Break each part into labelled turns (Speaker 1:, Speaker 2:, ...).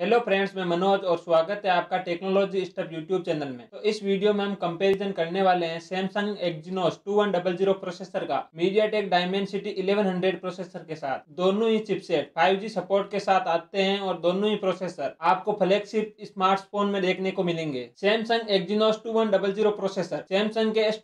Speaker 1: Hello friends मैं मनोज और स्वागत है आपका टेक्नोलॉजी स्टेप यूट्यूब चैनल में। तो इस वीडियो में हम कंपैरिजन करने वाले हैं सैमसंग एक्जिनोस 2100 प्रोसेसर का मीडियाटेक डायमेंसिटी 1100 प्रोसेसर के साथ। दोनों ही चिपसेट 5G सपोर्ट के साथ आते हैं और दोनों ही प्रोसेसर आपको फ्लैगशिप स्मार्टफ़ोन में देखने को मिलेंगे। Samsung Exynos two processor Samsung के एस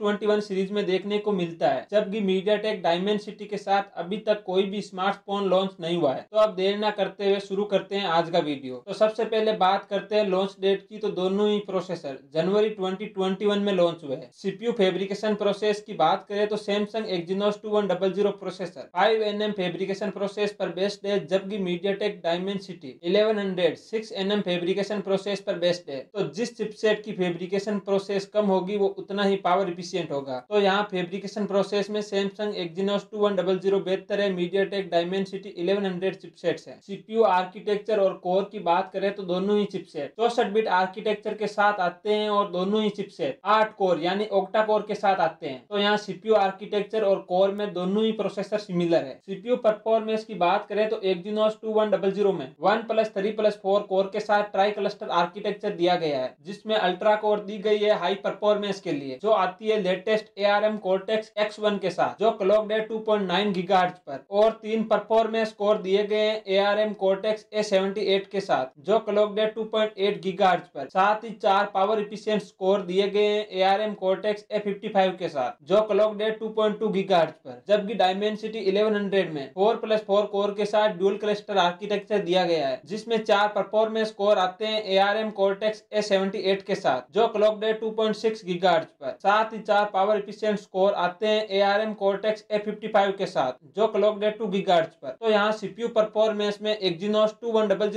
Speaker 1: सीरीज़ में देखने को मिलता है, जबकि मीडियाटेक डायमेंसिटी के साथ अभी तक कोई भी स्मार्टफ़ोन लॉन्च नहीं हुआ है। तो अब देर न करते हुए शुरू करते हैं आज का वीडियो तो सबसे पहले बात करते हैं लॉन्च डेट की तो दोनों ही प्रोसेसर जनवरी 2021 में लॉन्च हुए हैं। सीपीयू फैब्रिकेशन प्रोसेस की बात करें तो Samsung Exynos 2100 processor 5 NM fabrication process पर बेस्ड है, जबकि MediaTek Dimensity 1100 6 NM fabrication process पर बेस्ड है। तो जिस चिपसेट की फेब्रिकेशन प्रोसेस कम होगी, वो उतना ही पावर इफिशियंट होगा। तो यहाँ फेब्रिकेशन प्रोसेस में Samsung Exynos two one double zero बेहतर है media tech MediaTek Dimensity eleven hundred chipset है सीपीयू आर्किटेक्चर और कोर की बात बात करें तो दोनों ही चिपसेट। चौसठ बिट आर्किटेक्चर के साथ आते हैं और दोनों ही चिपसेट। आठ कोर यानी ओक्टा कोर के साथ आते हैं। तो यहाँ सीपीयू आर्किटेक्चर और कोर में दोनों ही प्रोसेसर सिमिलर है। सीपीयू परफॉर्मेंस की बात करें तो Exynos two one double zero में। One plus three plus four core के साथ ट्राई क्लस्टर आर्किटेक्चर दिया गया है, जिसमें अल्ट्रा कोर दी गई है हाई परफॉर्मेंस के लिए, जो आती है latest A R M cortex X one के साथ, जो clocked two point nine पर। और तीन परफॉर्मेंस कोर दिए गए A R M cortex A seventy eight के साथ। जो क्लॉक डेट 2.8 गीगाहर्ट्ज पर साथ ही चार पावर इफिशियंट स्कोर दिए गए हैं A R M cortex A fifty के साथ, जो क्लॉक डेट 2.2 गीगाहर्ट्ज पर, जबकि डायमेंसिटी 1100 में फोर प्लस फोर कोर के साथ ड्यूल क्लस्टर आर्किटेक्चर दिया गया है, जिसमें चार परफॉर्मेंस कोर आते हैं A R M cortex A seventy के साथ, जो क्लॉक डेट 2.6 गीगाहर्ट्ज पर, साथ ही चार पावर इफिशिएंट स्कोर आते हैं A R M cortex A fifty के साथ, जो क्लॉक डेट टू गीगाहर्ट्ज पर। तो यहाँ सीपीयू परफॉर्मेंस में Exynos two one double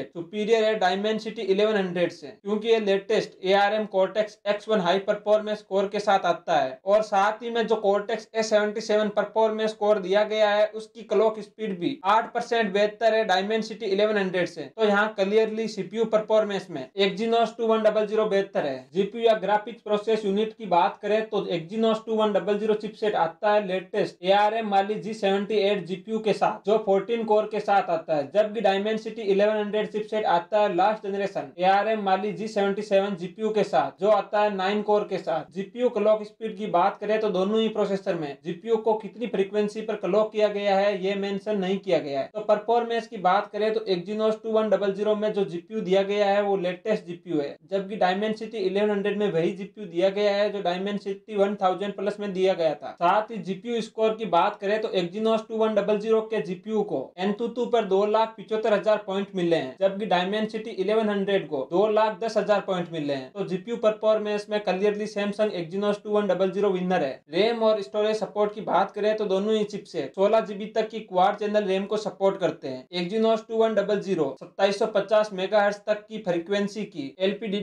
Speaker 1: chipset superior है डायमेंसिटी 1100 से। क्योंकि ये latest A R M cortex X one high performance core के साथ आता है और साथ ही में जो cortex A seventy seven performance core दिया गया है, उसकी क्लॉक स्पीड भी आठ परसेंट बेहतर है डायमेंसिटी 1100 से। तो यहाँ क्लियरली सीपीयू परफॉर्मेंस में Exynos two one double zero बेहतर है। जीपीयू या ग्राफिक्स प्रोसेस यूनिट की बात करें तो Exynos two one double zero chipset आता है latest A R M Mali G seventy eight GPU के साथ, जो फोर्टीन कोर के साथ आता है। जबकि डायमेंसिटी इलेवन हंड्रेड चिपसेट आता है last generation A R M Mali G seventy seven GPU के साथ, जो आता है नाइन कोर के साथ. जीपीयू क्लॉक स्पीड की बात करें तो दोनों ही प्रोसेसर में. जीपीयू को कितनी फ्रीक्वेंसी पर क्लॉक किया गया है, ये मेंशन नहीं किया गया है. तो परफॉर्मेंस की बात करें तो Exynos two one double zero में जो जीपीयू दिया गया है, वो लेटेस्ट जीपीयू है. जबकि डायमेंसिटी इलेवन हंड्रेड में वही जीपीयू दिया गया है, जो डायमेंसिटी वन थाउज़ेंड प्लस में दिया गया था. साथ ही जीपीयू स्कोर की बात करें तो Exynos two one double zero के जीपीयू को एन टू टू पर दो लाख पिछहत्तर हज़ार पॉइंट मिले हैं. जबकि डायमेंसिटी इलेवन हंड्रेड को दो लाख दस हज़ार पॉइंट मिल हैं। तो जीपीयू परफॉर्मेंस में clearly Samsung Exynos two one double zero winner है। रैम और स्टोरेज सपोर्ट की बात करें तो दोनों ही चिप से सोलह जीबी तक की क्वार चैनल रैम को सपोर्ट करते हैं। Exynos two one double zero सत्ताईस सौ पचास मेगा तक की फ्रीक्वेंसी की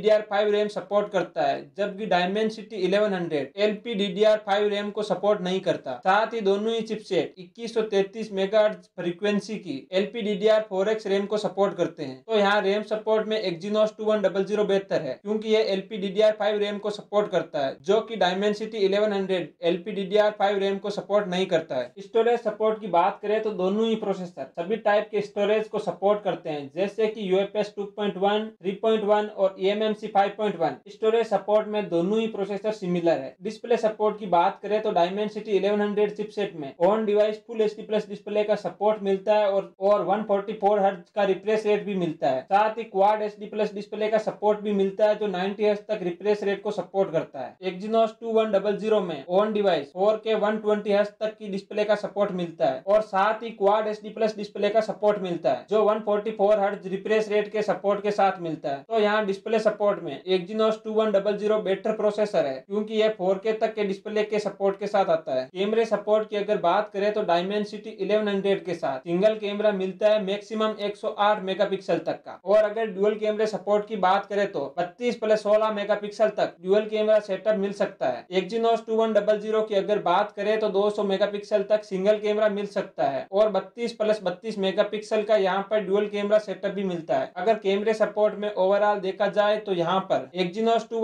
Speaker 1: आर फाइव रैम सपोर्ट करता है, जबकि Dimensity eleven hundred L P D D R five RAM को सपोर्ट नहीं करता। साथ ही दोनों ही चिपसेट इक्कीस सौ तैतीस मेगा फ्रिक्वेंसी की L P D D R four X RAM को सपोर्ट करते हैं। तो यहाँ रैम सपोर्ट में Exynos two one double zero बेहतर है, क्योंकि ये L P D D R five RAM को सपोर्ट करता है, जो कि Dimensity eleven hundred L P D D R five RAM को सपोर्ट नहीं करता है। स्टोरेज सपोर्ट की बात करें तो दोनों ही प्रोसेसर सभी टाइप के स्टोरेज को सपोर्ट करते हैं, जैसे की UFS two point one three point one और E M M C five point one storage support में दोनों ही प्रोसेसर सिमिलर है। डिस्प्ले सपोर्ट की बात करें तो डायमेंसिटी इलेवन हंड्रेड चिपसेट में on device full H D plus display का सपोर्ट मिलता है और और वन फोर्टी फोर हर्ज का रिफ्रेश रेट भी मिलता है। साथ ही क्वाड एच प्लस डिस्प्ले का सपोर्ट भी मिलता है, जो 90 हर्ट्ज तक रिफ्रेश रेट को सपोर्ट करता है। Exynos two one double zero में on device four K one twenty hertz तक की डिस्प्ले का सपोर्ट मिलता है। और साथ ही क्वाड एच प्लस डिस्प्ले का सपोर्ट मिलता है, जो one forty four hertz refresh rate के सपोर्ट के साथ मिलता है। तो यहाँ डिस्प्ले सपोर्ट में Exynos two one double zero better processor है, क्योंकि यह फोर के तक के डिस्प्ले के सपोर्ट के साथ आता है। कैमरे सपोर्ट की अगर बात करें तो डायमेंसिटी इलेवन हंड्रेड के साथ। सिंगल कैमरा मिलता है मैक्सिमम एक सौ आठ मेगापिक्सल तक का। और अगर डुअल कैमरे सपोर्ट की बात करें तो 32 प्लस 16 मेगापिक्सल तक ड्यूअल कैमरा सेटअप मिल सकता है। एक Exynos two one double zero की अगर बात करें तो 200 मेगापिक्सल तक सिंगल कैमरा मिल सकता है। और 32 प्लस 32 मेगापिक्सल का यहाँ पर ड्यूअल कैमरा सेटअप भी मिलता है। अगर कैमरे सपोर्ट में ओवरऑल देखा जाए तो यहाँ पर एक्जिनोस टू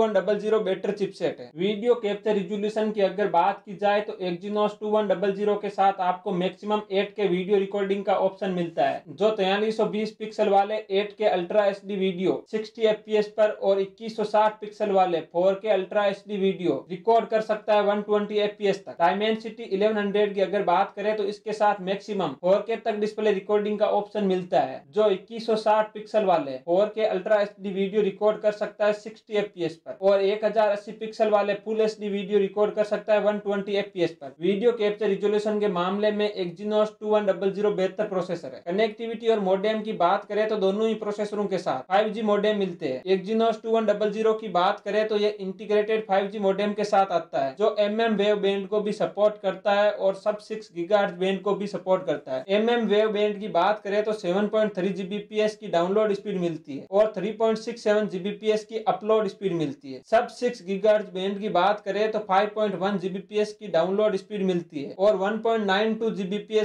Speaker 1: बेटर चिपसेट है। वीडियो कैप्चर रिजोल्यूशन की अगर बात की जाए तो Exynos two one double zero के साथ आपको maximum eight K video recording का ऑप्शन मिलता है, जो तैयलीस पिक्सल वाले वाले 8 के अल्ट्रा एच वीडियो 60 एफ़ पर और 2160 पिक्सल वाले 4 के अल्ट्रा एच वीडियो रिकॉर्ड कर सकता है 120 एफ़ तक। डायमेंसिटी 1100 की अगर बात करें तो इसके साथ मैक्सिमम 4K तक डिस्प्ले रिकॉर्डिंग का ऑप्शन मिलता है, जो 2160 पिक्सल वाले 4K ultra H video record कर सकता है 60 एफ़ पर और 1080 पिक्सल वाले फुल एचडी वीडियो रिकॉर्ड कर सकता है 120 एफ़ पर। वीडियो कैप्चर रिजोल्यूशन के मामले में एक्जीनोस टू बेहतर प्रोसेसर है। कनेक्टिविटी और मोडेम की बात करें तो दोनों ही प्रोसेसरों के साथ। 5G मोडेम मिलते हैं। Exynos two one double zero की बात करें तो ये इंटीग्रेटेड 5G मोडेम के साथ आता है, जो एम एम वेव बैंड को भी सपोर्ट करता है और सब सिक्स गीगाहर्ट्ज बैंड को भी सपोर्ट करता है। एम एम वेव बैंड की बात करें तो सेवन पॉइंट की डाउनलोड स्पीड मिलती है और थ्री पॉइंट की अपलोड स्पीड मिलती है। सब सिक्स गीगाहर्ट्ज बैंड की बात करें तो फाइव पॉइंट की डाउनलोड स्पीड मिलती है और वन पॉइंट टू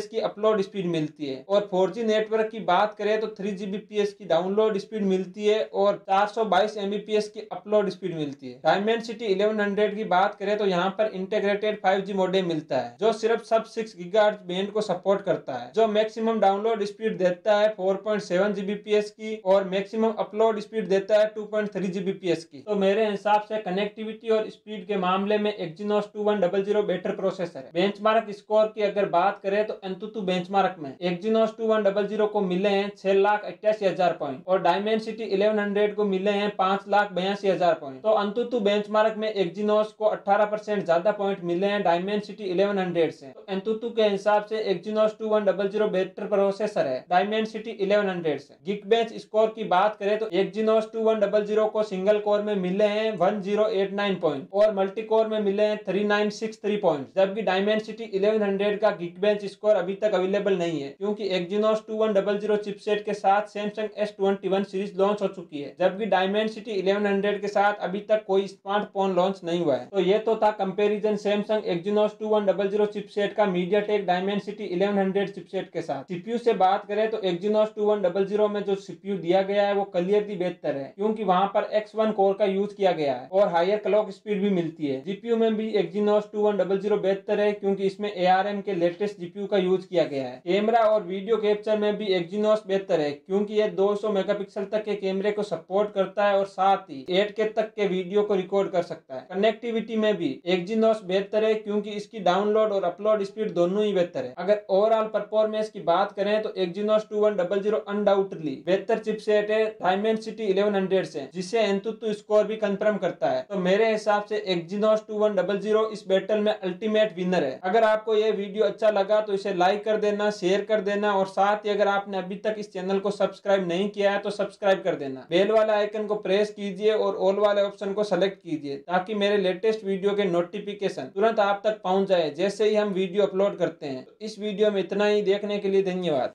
Speaker 1: की अपलोड स्पीड मिलती है। और फोर जी नेटवर्क की बात करें तो थ्री जीबीपीएस की डाउनलोड स्पीड मिलती है और चार सौ बाईस एमबीपीएस की अपलोड स्पीड मिलती है। डायमेंड सिटी इलेवन हंड्रेड की बात करें तो यहाँ पर इंटेग्रेटेड फाइव जी मोडेम मिलता है, जो सिर्फ़ सब सिक्स गीगाहर्ट्ज बैंड को सपोर्ट करता है, जो मैक्सिमम डाउनलोड स्पीड देता है फोर जीबीपीएस की और मैक्सिमम अपलोड स्पीड देता है टू जीबीपीएस की। तो मेरे हिसाब से कनेक्टिविटी और स्पीड के मामले में Exynos two one double zero better processor है। बेंचमार्क स्कोर की अगर बात करें तो एंतुतु बेंचमार्क में Exynos two one double zero को मिले हैं छह लाख इक्यासी हज़ार पॉइंट और डायमेंड सिटी इलेवन हंड्रेड को मिले हैं पाँच लाख बयासी हज़ार पॉइंट तो अंतुतु बेंचमार्क में एक्जीनोस को अठारह परसेंट ज़्यादा पॉइंट मिले हैं डायमेंड सिटी इलेवन हंड्रेड से. तो एंतुतु के हिसाब से Exynos two one double zero बेहतर प्रोसेसर है डायमेंड सिटी इलेवन हंड्रेड से. गिक बेंच स्कोर की बात करें तो Exynos two one double zero को सिंगल कोर में मिले हैं one zero eight nine point और मल्टी कोर में मिले हैं three nine six three point जबकि डायमेंड सिटी इलेवन हंड्रेड का गिक बेंच स्कोर अभी तक अवेलेबल नहीं है, क्योंकि Exynos two one double zero chipset के साथ Samsung S twenty one series launch हो चुकी है, जबकि डायमेंड सिटी इलेवन हंड्रेड के साथ अभी तक कोई स्मार्टफ़ोन लॉन्च नहीं हुआ है। तो ये तो था comparison Samsung Exynos two one double zero chipset का media tech Dimensity eleven hundred chipset के साथ। सीपीयू से बात करें तो Exynos two one double zero में जो सीपीयू दिया गया है, वो क्लियरली बेहतर है, क्योंकि वहाँ पर एक्स वन कोर का यूज़ किया गया है और हायर क्लॉक स्पीड भी मिलती है। जीपीयू में भी Exynos two one double zero बेहतर है, क्योंकि इसमें ARM के लेटेस्ट जीपीयू का यूज़ किया गया है। कैमरा और वीडियो कैप्चर में भी एक्जीनोस बेहतर है, क्योंकि ये 200 मेगापिक्सल तक के कैमरे को सपोर्ट करता है और साथ ही 8K तक के वीडियो को रिकॉर्ड कर सकता है। कनेक्टिविटी में भी एक्जीनोस बेहतर है क्योंकि इसकी डाउनलोड और अपलोड स्पीड दोनों ही बेहतर है। अगर ओवरऑल परफॉर्मेंस की बात करें तो Exynos two one double zero undoubtedly बेहतर चिपसेट है, डायमेंड सिटी इलेवन हंड्रेड से जिसे एंतुतु स्कोर भी कंफर्म करता है। तो मेरे हिसाब से Exynos two one double zero इस बैटल में अल्टीमेट विनर है। अगर आपको ये वीडियो अच्छा लगा तो इसे लाइक कर देना, शेयर कर देना और साथ ही अगर आपने अभी तक इस चैनल को सब्सक्राइब नहीं किया है तो सब्सक्राइब कर देना। बेल वाले आइकन को प्रेस कीजिए और ऑल वाले ऑप्शन को सेलेक्ट कीजिए ताकि मेरे लेटेस्ट वीडियो के नोटिफिकेशन तुरंत आप तक पहुँच जाए, जैसे ही हम वीडियो अपलोड करते हैं। तो इस वीडियो में इतना ही। देखने के लिए धन्यवाद।